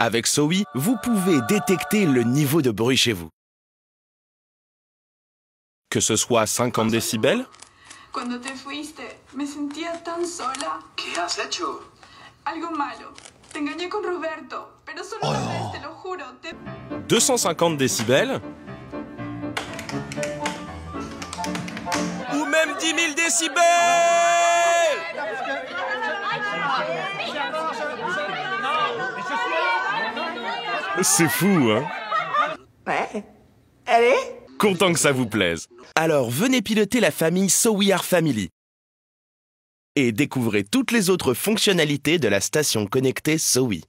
Avec SOWI, vous pouvez détecter le niveau de bruit chez vous. Que ce soit 50 décibels, Cuando te fuiste, me sentía tan sola. ¿Qué has hecho? Algo malo. Te engañé con Roberto, pero solo una vez, te lo juro. Te... 250 décibels, ou même 10 000 décibels C'est fou, hein Ouais. Allez Content que ça vous plaise. Alors venez piloter la famille So We Are Family. Et découvrez toutes les autres fonctionnalités de la station connectée SOWI.